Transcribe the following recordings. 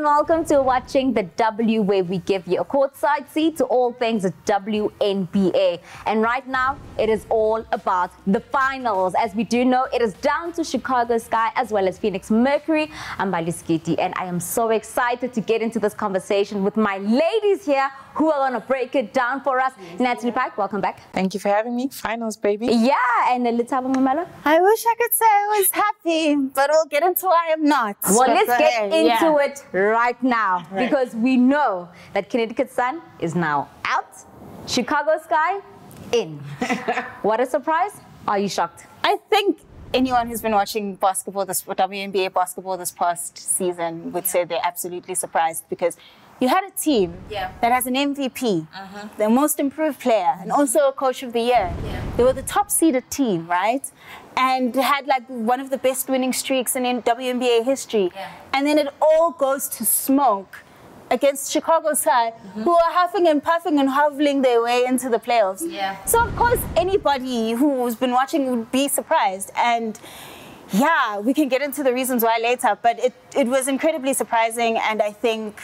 and welcome to watching the W, where we give you a courtside seat to all things WNBA. And right now, it is all about the finals. As we do know, it is down to Chicago Sky as well as Phoenix Mercury. I'm Baliskiti, and I am so excited to get into this conversation with my ladies here who are going to break it down for us. Yes. Natalie Pike, welcome back. Thank you for having me. Finals, baby. Yeah, and Litaba Mamela. I wish I could say I was happy, but we'll get into why I'm not. Well, let's get into yeah. it right now right. because we know that Connecticut Sun is now out, Chicago Sky in. what a surprise. Are you shocked? I think anyone who's been watching basketball, this WNBA basketball this past season would say they're absolutely surprised because you had a team yeah. that has an MVP, uh-huh. the most improved player, and also a coach of the year. Yeah. They were the top seeded team, right? And had like one of the best winning streaks in WNBA history. Yeah. And then it all goes to smoke against Chicago Sky, mm-hmm. who are huffing and puffing and hoveling their way into the playoffs. Yeah. So of course anybody who's been watching would be surprised. And yeah, we can get into the reasons why later, but it, it was incredibly surprising and I think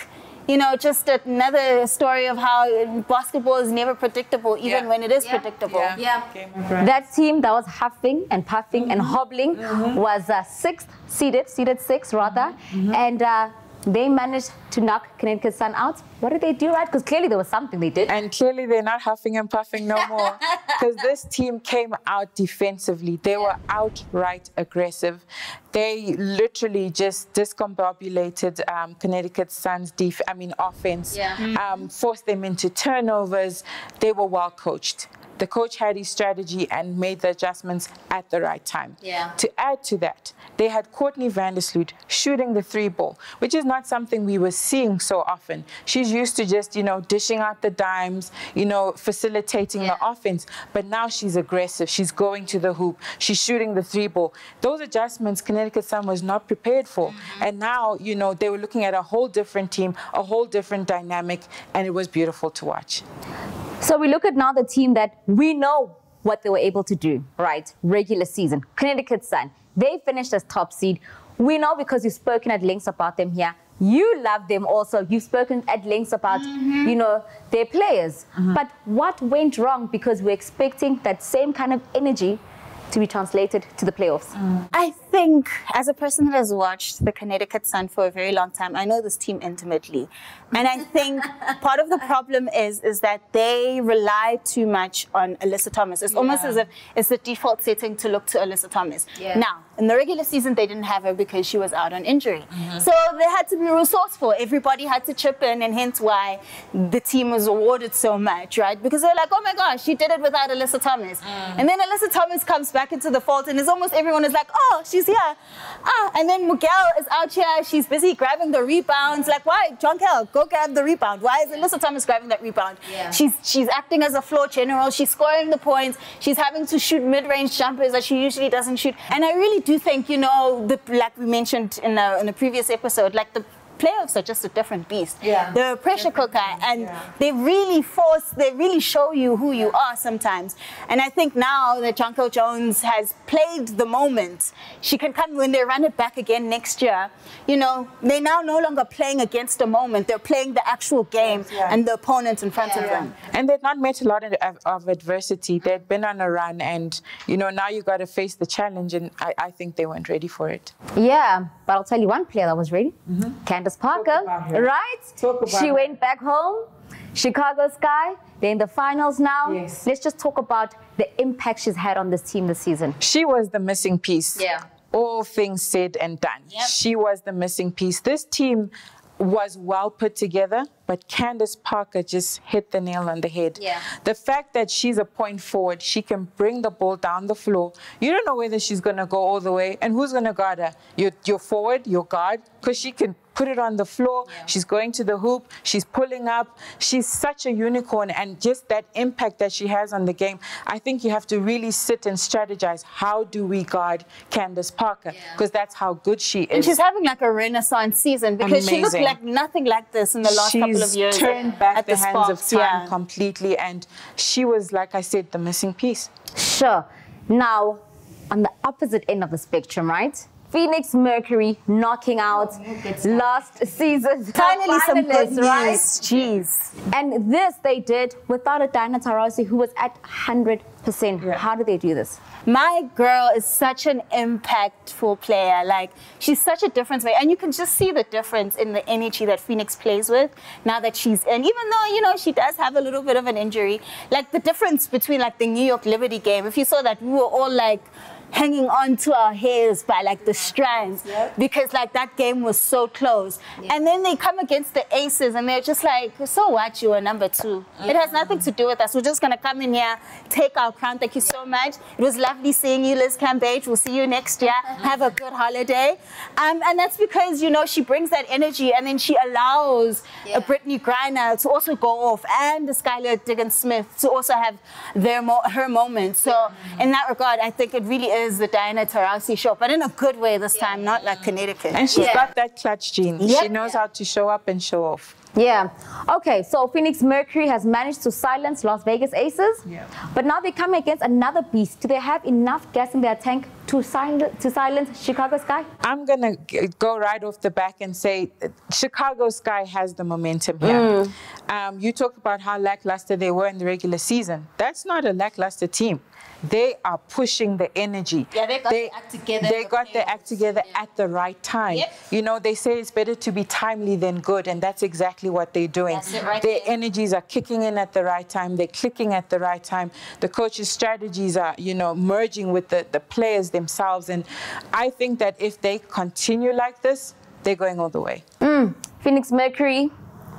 you know, just another story of how basketball is never predictable, even yeah. when it is yeah. predictable. Yeah. yeah. That team that was huffing and puffing mm-hmm. and hobbling mm-hmm. was uh, sixth seeded, seeded six rather, mm-hmm. and. Uh, they managed to knock Connecticut Sun out. What did they do right? Because clearly there was something they did. And clearly they're not huffing and puffing no more. Because this team came out defensively. They were outright aggressive. They literally just discombobulated um, Connecticut Sun's def- I mean offense. Yeah. Mm-hmm. Um, forced them into turnovers. They were well coached the coach had his strategy and made the adjustments at the right time. Yeah. To add to that, they had Courtney Vandersloot shooting the three ball, which is not something we were seeing so often. She's used to just, you know, dishing out the dimes, you know, facilitating yeah. the offense. But now she's aggressive. She's going to the hoop. She's shooting the three ball. Those adjustments Connecticut Sun was not prepared for. Mm-hmm. And now, you know, they were looking at a whole different team, a whole different dynamic, and it was beautiful to watch. So we look at now the team that we know what they were able to do, right? Regular season. Connecticut Sun. They finished as top seed. We know because you've spoken at length about them here. You love them also. You've spoken at length about, mm-hmm. you know, their players. Mm-hmm. But what went wrong? Because we're expecting that same kind of energy to be translated to the playoffs? Mm. I think, as a person that has watched the Connecticut Sun for a very long time, I know this team intimately. And I think part of the problem is is that they rely too much on Alyssa Thomas. It's yeah. almost as if it's the default setting to look to Alyssa Thomas. Yeah. Now, in the regular season, they didn't have her because she was out on injury. Mm-hmm. So they had to be resourceful. Everybody had to chip in, and hence why the team was awarded so much, right? Because they're like, oh my gosh, she did it without Alyssa Thomas. Mm. And then Alyssa Thomas comes back into the fold, and it's almost everyone is like, oh, she's here. Ah, and then Miguel is out here. She's busy grabbing the rebounds. Like, why? Jonquel, go grab the rebound. Why is Alyssa Thomas grabbing that rebound? Yeah. She's she's acting as a floor general. She's scoring the points. She's having to shoot mid-range jumpers that she usually doesn't shoot. And I really do think, you know, the, like we mentioned in a, in a previous episode, like the playoffs are just a different beast. Yeah. They're a pressure different cooker and yeah. they really force, they really show you who you are sometimes. And I think now that Jonquel Jones has played the moment, she can come when they run it back again next year. You know, they're now no longer playing against a moment, they're playing the actual game yeah. and the opponent in front yeah. of them. And they've not met a lot of, of, adversity. They've been on a run and, you know, now you've got to face the challenge and I, I, think they weren't ready for it. Yeah, but I'll tell you one player that was ready. Mm-hmm. Candace Parker, right? she went back home. Chicago Sky, they're in the finals now. Yes. Let's just talk about the impact she's had on this team this season. She was the missing piece. Yeah. All things said and done. Yep. She was the missing piece. This team was well put together, but Candace Parker just hit the nail on the head. Yeah. The fact that she's a point forward, she can bring the ball down the floor. You don't know whether she's going to go all the way and who's going to guard her. Your, your forward, your guard, because she can put it on the floor. Yeah. She's going to the hoop. She's pulling up. She's such a unicorn. And just that impact that she has on the game, I think you have to really sit and strategize. How do we guard Candace Parker? Because yeah. that's how good she is. And she's having like a renaissance season because Amazing. she looked like nothing like this in the last she's couple of years. She's turned back the, the hands Sparks, of time yeah. completely. And she was, like I said, the missing piece. Sure. Now, on the opposite end of the spectrum, right? Phoenix Mercury knocking out oh, last season's Finally, some good finalists, right? news. Jeez. And this they did without a Diana Taurasi who was at 100%. How did they do this? My girl is such an impactful player. Like she's such a difference maker, and you can just see the difference in the energy that Phoenix plays with now that she's in. Even though you know she does have a little bit of an injury, like the difference between like the New York Liberty game. If you saw that, we were all like hanging on to our hairs by like the strands because like that game was so close. And then they come against the aces and they're just like, so what? You are number two. It has nothing to do with us. We're just gonna come in here, take our crown. Thank you so much. It was lovely seeing you, Liz Cambage. We'll see you next year. Have a good holiday. Um, and that's because you know she brings that energy and then she allows Yeah. a Brittney Griner to also go off and the Skylar Diggins Smith to also have their mo- her moment. So in that regard, I think it really is the Diana Taurasi show, but in a good way this time, not like Connecticut. And she's Yeah. got that clutch gene. Yep. She knows how to show up and show off. Yeah. Okay, so Phoenix Mercury has managed to silence Las Vegas Aces. Yeah. But now they're coming against another beast. Do they have enough gas in their tank to, sil- to silence Chicago Sky? I'm going to go right off the back and say Chicago Sky has the momentum here. Mm. Um, you talk about how lackluster they were in the regular season. That's not a lackluster team. They are pushing the energy. Yeah, they got their act together They the got their act together Yeah. at the right time. Yep. You know, they say it's better to be timely than good, and that's exactly what they're doing. That's it right their there. energies are kicking in at the right time. They're clicking at the right time. The coach's strategies are, you know, merging with the, the players themselves. And I think that if they continue like this, they're going all the way. Hmm. Phoenix Mercury,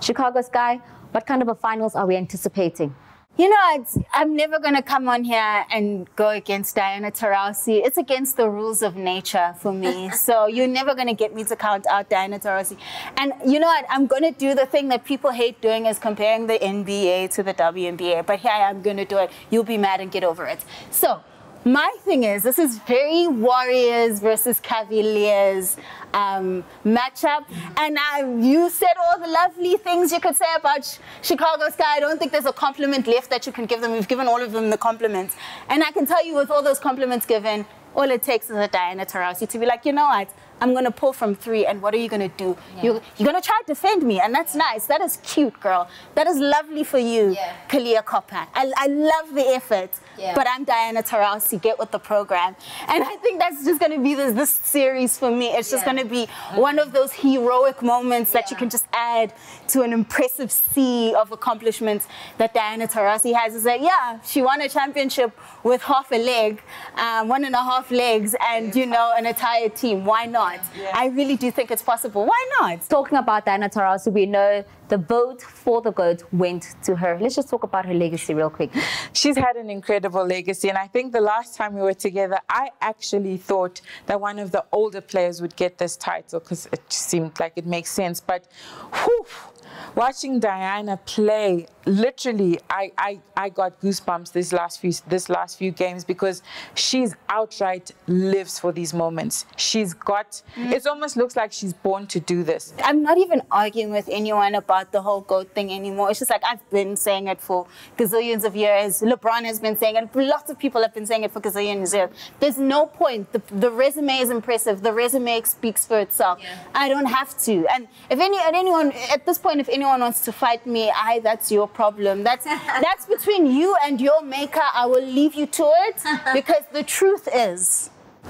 Chicago Sky, what kind of a finals are we anticipating? You know, it's, I'm never going to come on here and go against Diana Taurasi. It's against the rules of nature for me. so you're never going to get me to count out Diana Taurasi. And you know what? I'm going to do the thing that people hate doing is comparing the NBA to the WNBA. But here I am going to do it. You'll be mad and get over it. So my thing is, this is very Warriors versus Cavaliers um, matchup. And I, you said all the lovely things you could say about Ch- Chicago Sky. I don't think there's a compliment left that you can give them. We've given all of them the compliments. And I can tell you, with all those compliments given, all it takes is a Diana Taurasi to be like, you know what? I'm gonna pull from three, and what are you gonna do? You're, you're gonna try to defend me, and that's nice. That is cute, girl. That is lovely for you, Yeah. Kahleah Copper. I, I love the effort, Yeah. but I'm Diana Taurasi. Get with the program, and I think that's just gonna be this, this series for me. It's just Yeah. gonna be one of those heroic moments that you can just add to an impressive sea of accomplishments that Diana Taurasi has. Is that yeah, she won a championship with half a leg, um, one and a half legs, and you know an entire team. Why not? I really do think it's possible. Why not? Talking about Diana Taurasi, we know the vote for the GOAT went to her. Let's just talk about her legacy real quick. She's had an incredible legacy, and I think the last time we were together, I actually thought that one of the older players would get this title because it seemed like it makes sense. But whew, watching Diana play, literally, I, I, I got goosebumps this last few this last few games because she's outright lives for these moments. She's got. Mm. It almost looks like she's born to do this. I'm not even arguing with anyone about the whole GOAT thing anymore. It's just like I've been saying it for gazillions of years. LeBron has been saying it. Lots of people have been saying it for gazillions of years. There's no point. The, the resume is impressive. The resume speaks for itself. I don't have to. And if any, at anyone at this point, if anyone wants to fight me, I that's your problem. That's that's between you and your maker. I will leave you to it because the truth is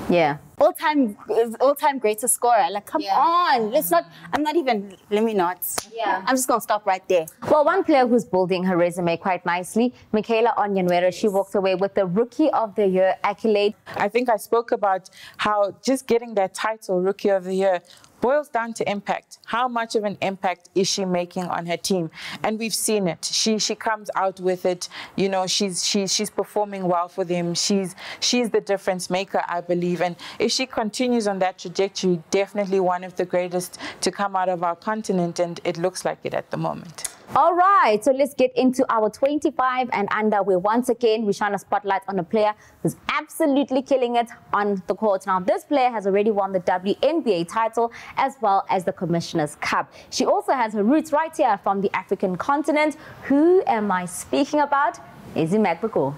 Yeah. All time all time greatest scorer. Like, come Yeah. on. Let's not I'm not even let me not. Yeah. I'm just gonna stop right there. Well, one player who's building her resume quite nicely, Michaela Onyenwere, she walked away with the Rookie of the Year accolade. I think I spoke about how just getting that title, Rookie of the Year, boils down to impact. How much of an impact is she making on her team? And we've seen it. She she comes out with it. You know, she's she's she's performing well for them. She's she's the difference maker, I believe. And if she continues on that trajectory, definitely one of the greatest to come out of our continent. And it looks like it at the moment. All right, so let's get into our 25 and under, where once again we shine a spotlight on a player who's absolutely killing it on the court. Now, this player has already won the WNBA title as well as the Commissioner's Cup. She also has her roots right here from the African continent. Who am I speaking about? Ezi Magbegor.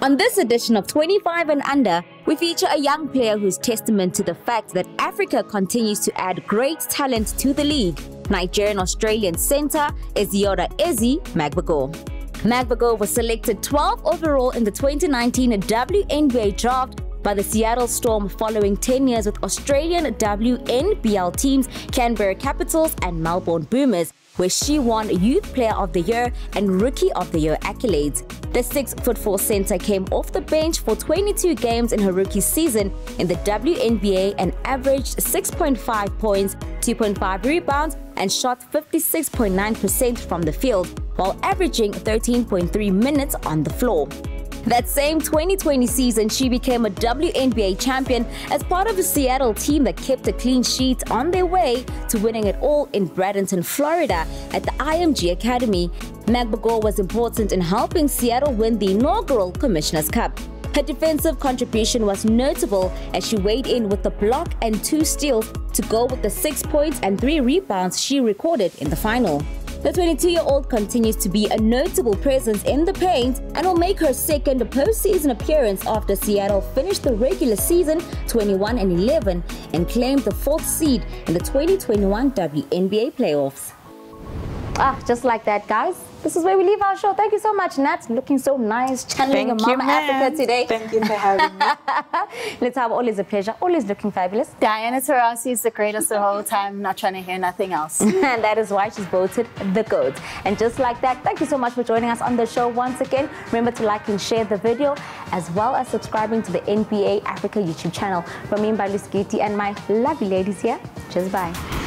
On this edition of 25 and Under, we feature a young player who's testament to the fact that Africa continues to add great talent to the league. Nigerian Australian centre Eziora Ezi Magbegor. Magbegor was selected 12th overall in the 2019 WNBA draft by the Seattle Storm following 10 years with Australian WNBL teams Canberra Capitals and Melbourne Boomers, where she won Youth Player of the Year and Rookie of the Year accolades. The 6'4 center came off the bench for 22 games in her rookie season in the WNBA and averaged 6.5 points, 2.5 rebounds, and shot 56.9% from the field, while averaging 13.3 minutes on the floor. That same 2020 season, she became a WNBA champion as part of a Seattle team that kept a clean sheet on their way to winning it all in Bradenton, Florida at the IMG Academy. Magbegor was important in helping Seattle win the inaugural Commissioner's Cup. Her defensive contribution was notable as she weighed in with a block and two steals to go with the six points and three rebounds she recorded in the final. The 22-year-old continues to be a notable presence in the paint and will make her second postseason appearance after Seattle finished the regular season 21 and 11 and claimed the fourth seed in the 2021 WNBA playoffs. Ah, just like that, guys this is where we leave our show. Thank you so much, Nat. Looking so nice, channeling Thank Mama Africa today. Thank you for having me. Let's have always a pleasure. Always looking fabulous. Diana Taurasi is the greatest the whole time, not trying to hear nothing else. and that is why she's voted the GOAT. And just like that, thank you so much for joining us on the show once again. Remember to like and share the video, as well as subscribing to the NBA Africa YouTube channel. From me, Giti, and my lovely ladies here. Just bye.